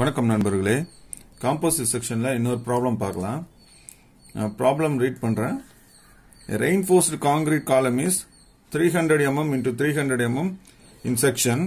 வணக்கம் நண்பர்களே காம்போசிட் செக்ஷனில் இன்னொரு ப்ராப்ளம் பார்க்கலாம் ப்ராப்ளம் ரீட் பண்ணுறேன் reinforced concrete column is three hundred mm into three hundred mm in section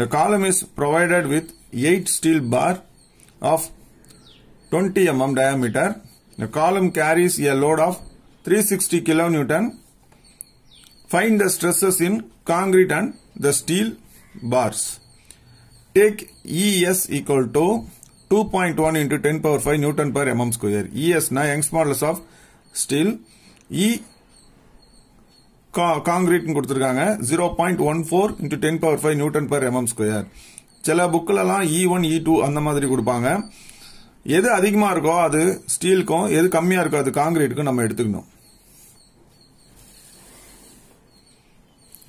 the column is provided with eight steel bar of twenty mm diameter the column carries a load of three sixty kilo newton find the stresses in concrete and the steel bars Take ES equal to 2.1 into 10 power 5 Newton per mm square. ES na Young's modulus of steel. E காங்கிரீட்னு கொடுத்துருக்காங்க zero point one four into ten power five newton per mm square சில புக்கிலலாம் இ one இ two அந்த மாதிரி கொடுப்பாங்க எது அதிகமாக இருக்கோ அது ஸ்டீலுக்கும் எது கம்மியாக இருக்கோ அது காங்கிரீட்டுக்கும் நம்ம எடுத்துக்கணும்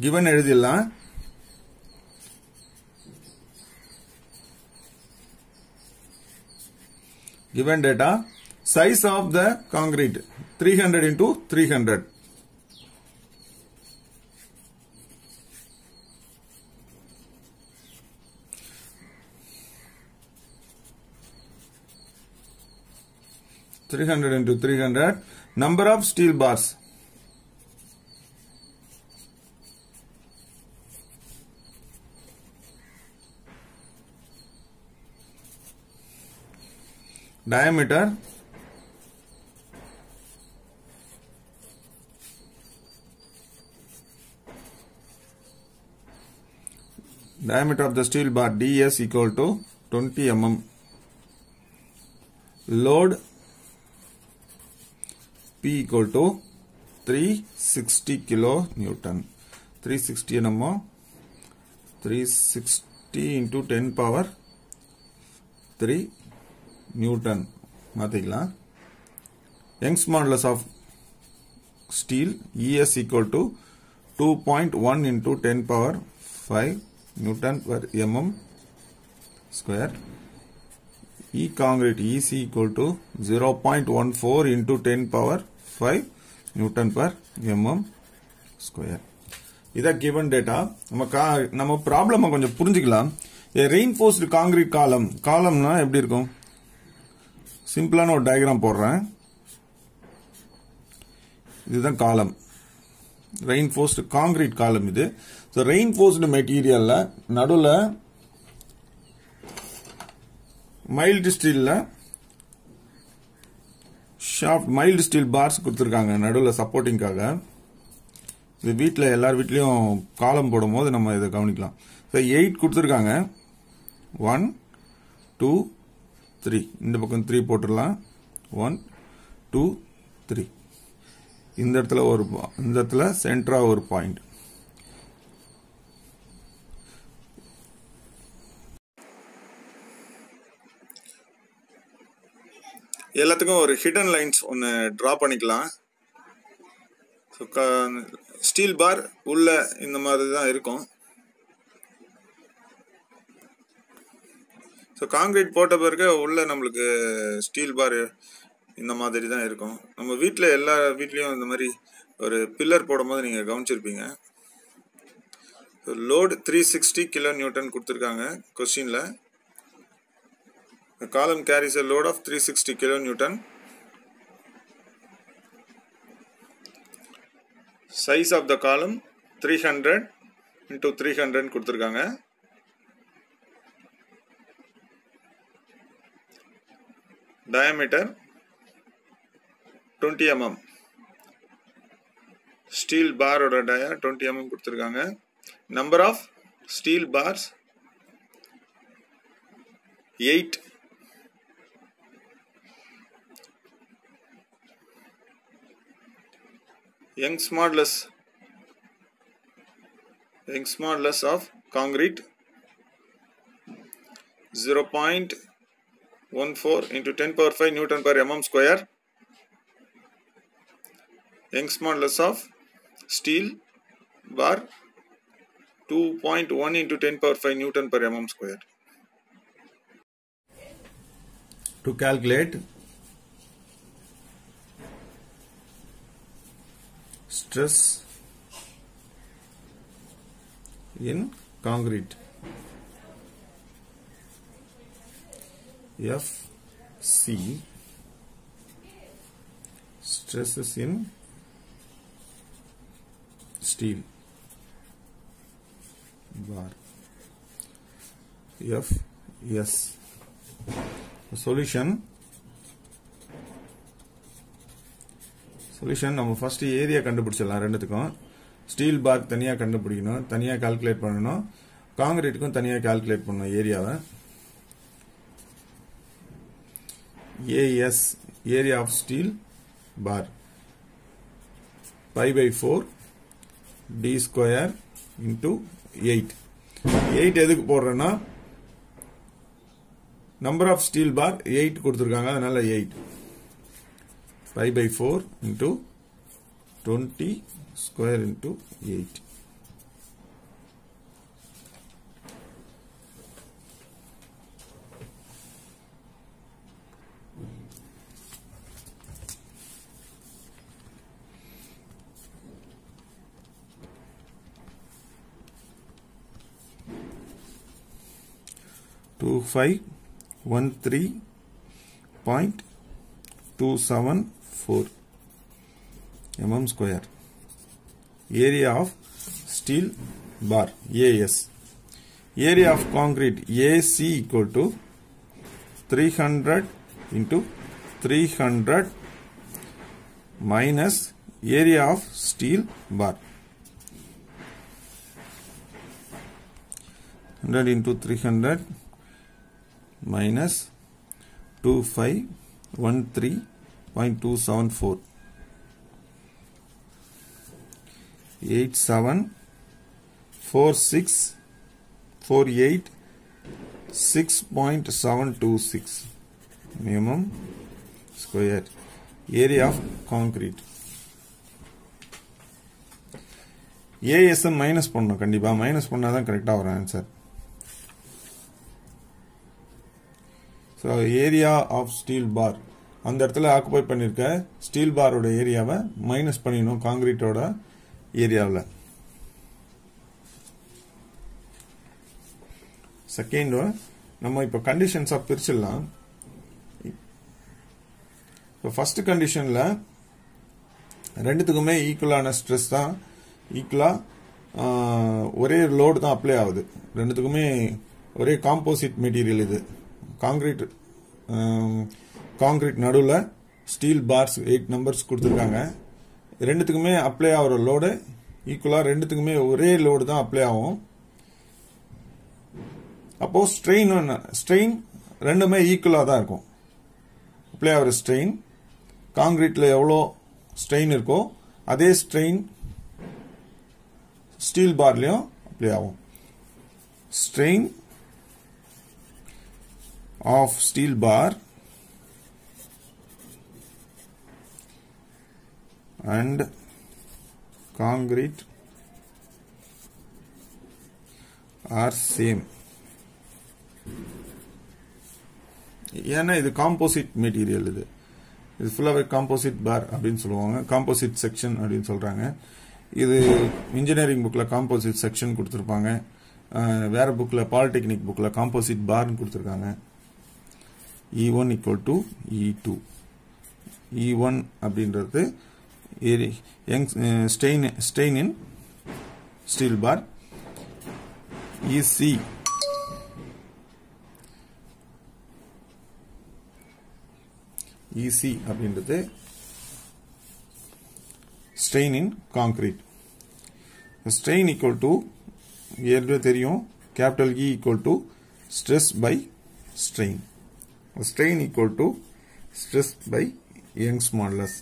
கிவன் எழுதிடலாம் Given data, size of the concrete 300 into 300. Three hundred into three hundred. Number of steel bars diameter diameter of the steel bar ds equal to 20 mm load p equal to 360 kilo newton 360 என்னமோ 360 into 10 power 3 newton மாற்றிக்கலாம் Young's modulus of steel ES equal to two point one into ten power five newton per mm square E concrete EC equal to zero point one four into ten power five newton per mm square இதான் given data நம்ம கா நம்ம ப்ராப்ளமை கொஞ்சம் புரிஞ்சுக்கலாம் reinforced concrete காலம் காலம்னா எப்படி இருக்கும் சிம்பிளான ஒரு டயக்ராம் போடுறேன் இதுதான் காலம் ரெயின்ஃபோர்ஸ்டு காங்கிரீட் காலம் இது ஸோ மெட்டீரியல்ல மெட்டீரியலில் நடுவில் மைல்டு ஸ்டீலில் ஷாஃப்ட் மைல்டு ஸ்டீல் பார்ஸ் கொடுத்துருக்காங்க நடுவில் சப்போர்ட்டிங்காக இது வீட்டில் எல்லார் வீட்லேயும் காலம் போடும்போது நம்ம இதை கவனிக்கலாம் எயிட் கொடுத்துருக்காங்க ஒன் டூ த்ரீ இந்த பக்கம் த்ரீ போட்டுடலாம் ஒன் டூ த்ரீ இந்த இடத்துல ஒரு இந்த இடத்துல சென்டராக ஒரு பாயிண்ட் எல்லாத்துக்கும் ஒரு ஹிடன் லைன்ஸ் ஒன்று ட்ரா பண்ணிக்கலாம் ஸ்டீல் பார் உள்ள இந்த மாதிரி தான் இருக்கும் ஸோ காங்கிரீட் போட்ட பிறகு உள்ளே நம்மளுக்கு ஸ்டீல் பார் இந்த மாதிரி தான் இருக்கும் நம்ம வீட்டில் எல்லா வீட்லேயும் இந்த மாதிரி ஒரு பில்லர் போடும்போது நீங்கள் கவனிச்சிருப்பீங்க load three sixty kilo newton கொடுத்துருக்காங்க கொஸ்டினில் load of three sixty kilo newton size of the column three hundred 300 three hundred கொடுத்துருக்காங்க डायमीटर 20 mm स्टील बारோட டயா 20 mm கொடுத்திருக்காங்க number of steel 바8 Young's modulus Young's modulus of concrete 0. 1.4 into 10 power 5 Newton per mm square. Young's modulus of steel bar 2.1 into 10 power 5 Newton per mm square. To calculate stress in concrete C stresses in steel bar F S the solution solution நம்ம first area கண்டுபிடிச்சிடலாம் ரெண்டுத்துக்கும் steel park தனியாக கண்டுபிடிக்கணும் தனியாக calculate பண்ணணும் காங்கிரீட்டுக்கும் தனியாக calculate பண்ணணும் ஏரியாவை AS area of steel bar pi by 4 d square into 8 8 எதுக்கு போடுறேன்னா number of steel bar 8 கொடுத்துருக்காங்க நல்ல 8 pi by 4 into 20 square into 8 2513.274 mm square area of steel bar AS area of concrete AC equal to 300 into 300 minus area of steel bar 100 into 300 minus 2513.274 874648 6.726 minimum square area of concrete ASM minus பண்ணணும் கண்டிப்பாக minus பண்ணால் தான் கரெக்டாக வரும் answer so area of steel bar அந்த இடத்துல occupy பண்ணியிருக்க steel பாரோட ஏரியாவை மைனஸ் பண்ணிடணும் காங்கிரீட்டோட ஏரியாவில் செகண்ட் நம்ம இப்போ கண்டிஷன்ஸாக பிரிச்சிடலாம் இப்போ ஃபர்ஸ்ட் கண்டிஷனில் ரெண்டுத்துக்குமே ஈக்குவலான ஸ்ட்ரெஸ் தான் ஈக்குவலாக ஒரே லோடு தான் அப்ளை ஆகுது ரெண்டுத்துக்குமே ஒரே காம்போசிட் மெட்டீரியல் இது காங்கிரீட் காங்கிரீட் நடுவில் ஸ்டீல் பார்ஸ் எயிட் நம்பர்ஸ் கொடுத்துருக்காங்க ரெண்டுத்துக்குமே அப்ளை ஆகிற லோடு ஈக்குவலாக ரெண்டுத்துக்குமே ஒரே லோடு தான் அப்ளை ஆகும் அப்போது ஸ்ட்ரெயின் ஸ்ட்ரெயின் ரெண்டுமே ஈக்குவலாக தான் இருக்கும் அப்ளை ஆகிற ஸ்ட்ரெயின் காங்கிரீட்டில் எவ்வளோ ஸ்ட்ரெயின் இருக்கோ அதே ஸ்ட்ரெயின் ஸ்டீல் பார்லேயும் அப்ளை ஆகும் strain of steel bar and concrete are same ஏன்னா இது காம்போசிட் மெட்டீரியல் இது இது ஃபுல்லாகவே காம்போசிட் பார் அப்படின்னு சொல்லுவாங்க காம்போசிட் செக்ஷன் அப்படின்னு சொல்கிறாங்க இது இன்ஜினியரிங் புக்கில் காம்போசிட் செக்ஷன் கொடுத்துருப்பாங்க வேறு புக்கில் பாலிடெக்னிக் புக்கில் காம்போசிட் பார்னு கொடுத்துருக்காங்க E1 equal to E2 E1 அப்படின்றது strain strain in steel bar EC EC அப்படின்றது strain in concrete strain equal to ஏற்கனவே தெரியும் capital E equal to stress by strain strain equal to stress by Young's modulus.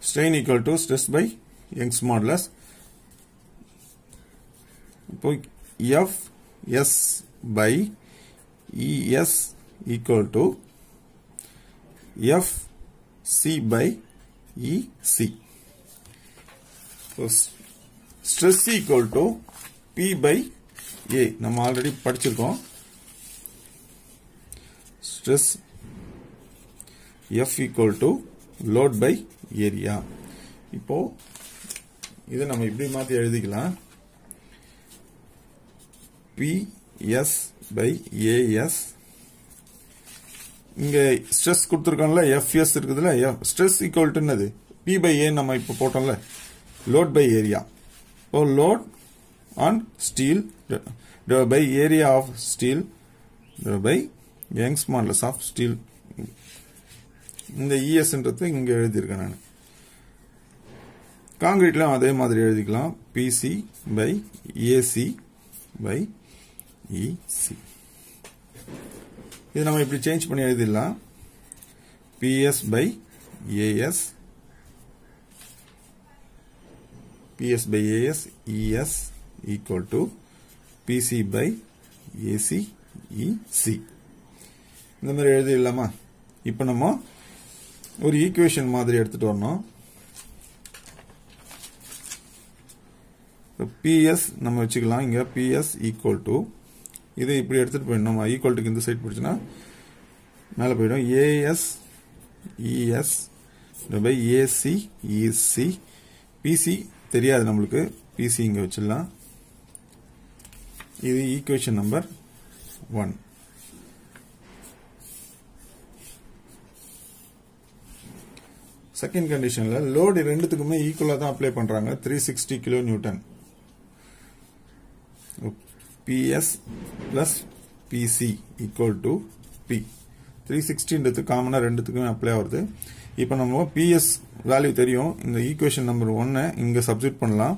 Strain equal to stress by Young's modulus. இப்போ F S by E S equal to F C by E C. So stress equal to P by A நம்ம already படிச்சிருக்கோம் stress F equal to load by area இப்போ இதை நம்ம இப்படி மாற்றி எழுதிக்கலாம் PS by AS இங்கே ஸ்ட்ரெஸ் கொடுத்துருக்கோம்ல எஃப்எஸ் இருக்குதுல்ல எஃப் ஸ்ட்ரெஸ் ஈக்குவல் டு என்னது பி பை ஏ நம்ம இப்போ போட்டோம்ல லோட் பை ஏரியா இப்போ load on steel by area of steel by யங்ஸ் modulus ஆஃப் ஸ்டீல் இந்த ES இங்கே எழுதியிருக்கேன் நான் காங்கிரீட்லாம் அதே மாதிரி எழுதிக்கலாம் PC by AC by EC இது நம்ம இப்படி சேஞ்ச் பண்ணி எழுதிடலாம் PS by AS PS by AS ES equal to PC by AC EC இந்த மாதிரி எழுதிடலாமா இப்போ நம்ம ஒரு ஈக்குவேஷன் மாதிரி எடுத்துட்டு வரணும் பிஎஸ் நம்ம வச்சுக்கலாம் இங்கே பிஎஸ் ஈக்குவல் டு இது இப்படி எடுத்துகிட்டு போயிடணும் நம்ம ஈக்குவல் டுக்கு இந்த சைட் போயிடுச்சுன்னா மேலே போயிடும் AS ES by AC EC PC தெரியாது நம்மளுக்கு பிசி இங்கே வச்சிடலாம் இது ஈக்குவேஷன் நம்பர் ஒன் செகண்ட் கண்டிஷனில் லோடு ரெண்டுத்துக்குமே ஈக்குவலாக தான் அப்ளை பண்ணுறாங்க three sixty kilo newton PS plus PC equal to P three சிக்ஸ்டின்றது காமனாக ரெண்டுத்துக்குமே அப்ளை ஆகுது இப்போ நம்ம பிஎஸ் வேல்யூ தெரியும் இந்த ஈக்குவேஷன் நம்பர் ஒன்னை இங்கே சப்ஸ்டியூட் பண்ணலாம்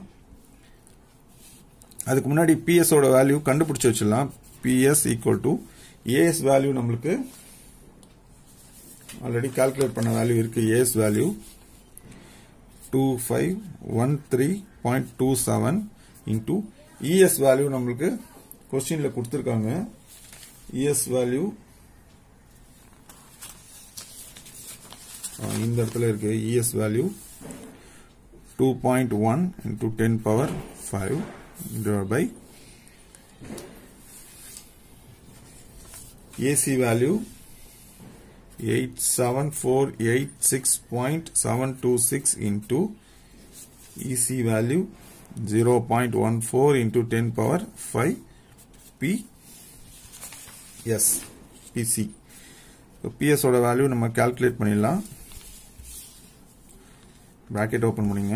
அதுக்கு முன்னாடி ஓட வேல்யூ கண்டுபிடிச்சி வச்சிடலாம் PS equal to AS value நம்மளுக்கு ஆல்ரெடி கால்குலேட் பண்ண வேல்யூ இருக்கு AS value two five one three point two seven into ES value நம்மளுக்கு கொஸ்டினில் கொடுத்துருக்காங்க இஎஸ் e வேல்யூ இந்த இடத்துல இருக்கு ES value two point one into ten power five divided by AC value 87486.726 into EC value 0 0.14 into 10 power 5 P S PC PS ஓட value நம்ம calculate பண்ணிடலாம் bracket open பண்ணிங்க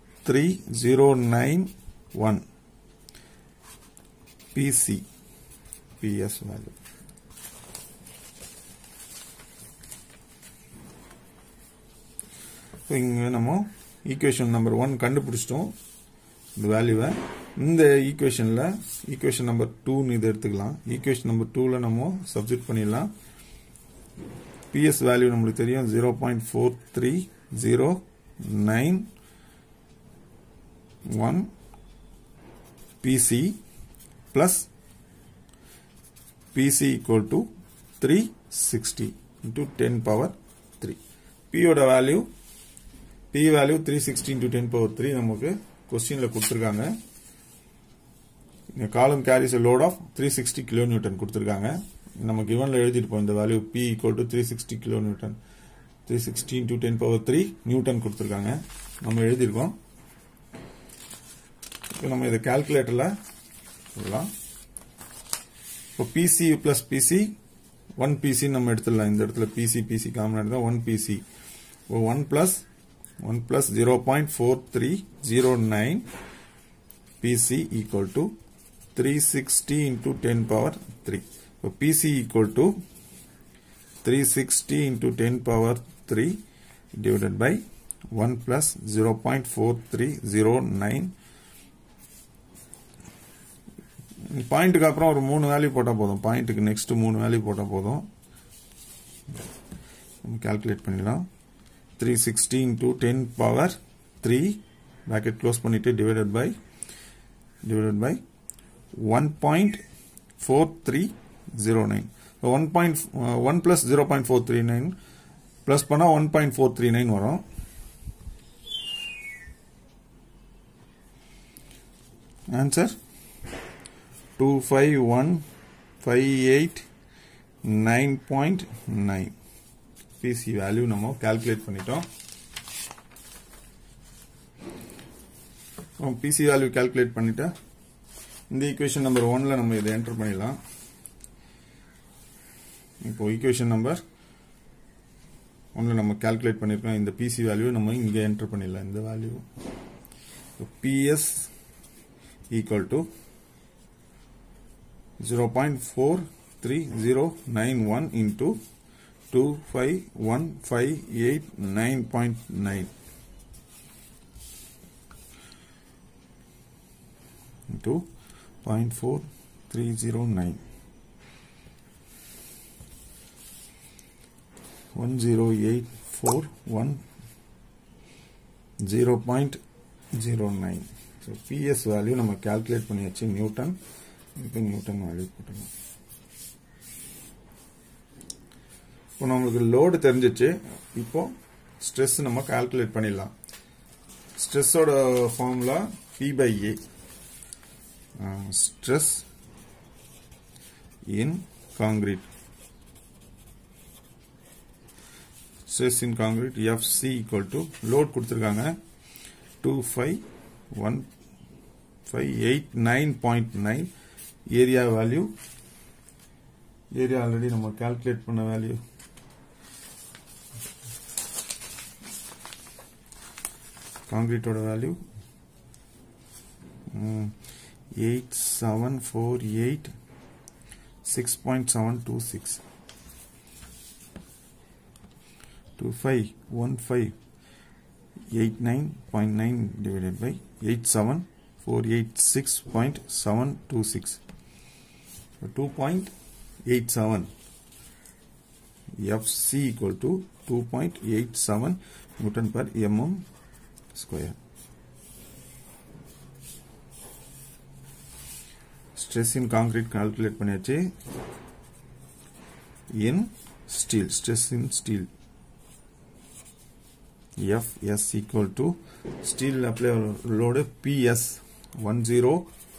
three zero nine one PC PS value so இங்கே நம்ம equation number one கண்டுபிடிச்சிட்டோம் இந்த வேல்யூவை இந்த ஈக்குவேஷனில் ஈக்குவேஷன் நம்பர் டூன்னு இதை எடுத்துக்கலாம் ஈக்குவேஷன் நம்பர் டூவில் நம்ம சப்ஜெக்ட் பண்ணிடலாம் பிஎஸ் வேல்யூ நம்மளுக்கு தெரியும் zero point four three zero nine 1 PC plus PC equal to 360 into 10 power 3. P ஓட value P value 360 into 10 power 3 நமக்கு கொஸ்டினில் கொடுத்துருக்காங்க இந்த காலம் carries load of three sixty kilo newton கொடுத்துருக்காங்க நம்ம கிவனில் எழுதிருப்போம் இந்த value P equal to three sixty kilo newton three sixty into ten power three newton கொடுத்துருக்காங்க நம்ம எழுதியிருக்கோம் இப்போ நம்ம இதை கால்குலேட்டரில் போடலாம் இப்போ பிசி பிளஸ் பிசி ஒன் பிசின்னு நம்ம எடுத்துடலாம் இந்த இடத்துல பிசி பிசி காமன் எடுத்தால் ஒன் பிசி இப்போ one plus one plus zero point four three zero nine PC equal to three sixty into ten power three இப்போ PC equal to three sixty into ten power three divided by 1 plus 0 0.4309 பாயிண்ட்டுக்கு அப்புறம் ஒரு மூணு value போட்டால் போதும் பாயிண்ட்டுக்கு next மூணு value போட்டால் போதும் கால்குலேட் பண்ணிடலாம் three sixty into ten power three bracket close பண்ணிவிட்டு divided by divided by one point four three zero nine one point one plus zero point four three nine plus பண்ணால் one point four three nine வரும் answer two five one five eight nine point nine PC value நம்ம calculate பண்ணிட்டோம் PC value calculate பண்ணிவிட்டு இந்த equation number ஒனில் நம்ம இதை enter பண்ணிடலாம் இப்போ ஈக்குவேஷன் நம்பர் ஒன்ல நம்ம கால்குலேட் பண்ணியிருக்கோம் இந்த பிசி வேல்யூ நம்ம இங்கே என்டர் பண்ணிடலாம் இந்த value PS equal to 0.43091 into 25158.9 into 0.4309 1084 0.09 so PS value நம்ம calculate பண்ணியாச்சு Newton 0.09 இதை மூட்டணும் அழி போட்டணும் இப்போ நம்மளுக்கு லோடு தெரிஞ்சிச்சு இப்போ ஸ்ட்ரெஸ் நம்ம கால்குலேட் பண்ணிடலாம் ஸ்ட்ரெஸ்ஸோட formula P by A stress in concrete stress in concrete C equal to load கொடுத்துருக்காங்க two five one five eight nine point nine area value area already நம்ம கால்குலேட் பண்ண value காங்கிரீட்டோட value eight seven four eight six point seven two six two five one five eight nine point nine divided eight seven four eight six point seven two six 2.87 fc equal to 2.87 newton per mm square stress in concrete calculate பண்ணியாச்சு in steel stress in steel F S equal to steel apply load PS one zero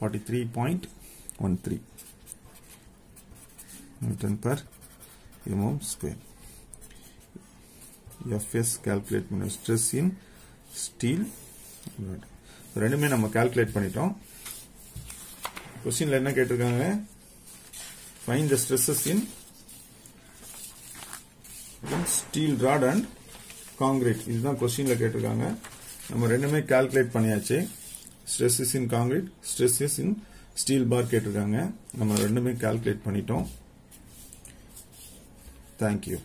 43.13 Newton per mm square. FS calculate பண்ண stress in steel ரெண்டுமே நம்ம calculate பண்ணிட்டோம் கொஸ்டின்ல என்ன கேட்டிருக்காங்க find the stresses in steel rod and concrete இதுதான் கொஸ்டின்ல கேட்டிருக்காங்க நம்ம ரெண்டுமே கால்குலேட் பண்ணியாச்சு is in concrete, stress is in in steel bar கேட்டிருக்காங்க நம்ம ரெண்டுமே கால்குலேட் Thank you.